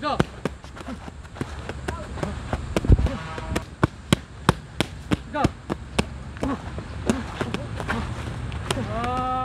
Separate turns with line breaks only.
가. 가. 가. 아.